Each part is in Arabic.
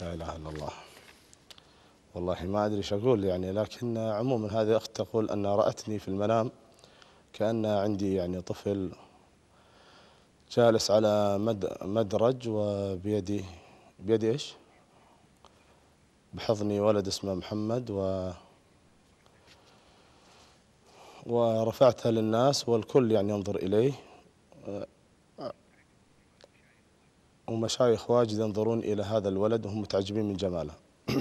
لا إله إلا الله والله ما أدري إيش أقول يعني لكن عموما هذه أخت تقول أن رأتني في المنام كأن عندي يعني طفل جالس على مد مدرج وبيدي بيدي إيش؟ بحضني ولد اسمه محمد و ورفعتها للناس والكل يعني ينظر إليه ومشايخ واجد ينظرون إلى هذا الولد وهم متعجبين من جماله.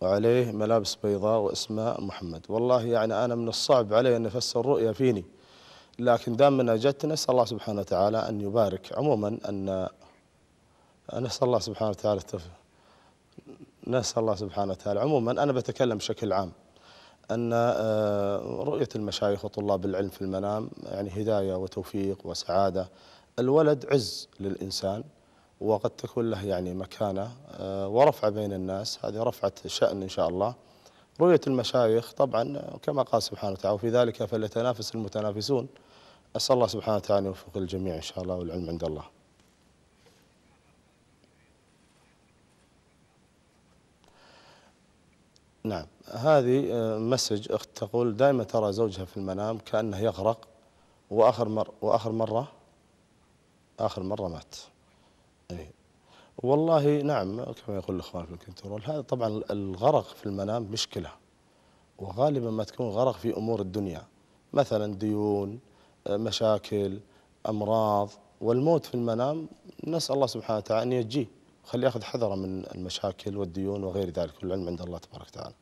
وعليه ملابس بيضاء واسمه محمد. والله يعني أنا من الصعب علي أن أفسر الرؤيا فيني. لكن دام أنها جت نسأل الله سبحانه وتعالى أن يبارك. عموما أن نسأل الله سبحانه وتعالى التوفيق نسأل الله سبحانه وتعالى. عموما أنا بتكلم بشكل عام أن آه، رؤية المشايخ وطلاب العلم في المنام يعني هداية وتوفيق وسعادة. الولد عز للإنسان وقد تكون له يعني مكانة آه، ورفعه بين الناس. هذه رفعة شأن إن شاء الله. رؤية المشايخ طبعا كما قال سبحانه وتعالى وفي ذلك فليتنافس المتنافسون. أسأل الله سبحانه وتعالى أن يوفق الجميع إن شاء الله والعلم عند الله. نعم. هذه آه، مسج أخت تقول دائما ترى زوجها في المنام كأنه يغرق وآخر مر وآخر مرة آخر مرة مات. اي والله نعم كما يقول الإخوان في الكنترول هذا طبعا الغرق في المنام مشكلة وغالبا ما تكون غرق في أمور الدنيا مثلا ديون مشاكل أمراض والموت في المنام نسأل الله سبحانه وتعالى أن يجيه خليه يأخذ حذره من المشاكل والديون وغير ذلك والعلم عند الله تبارك وتعالى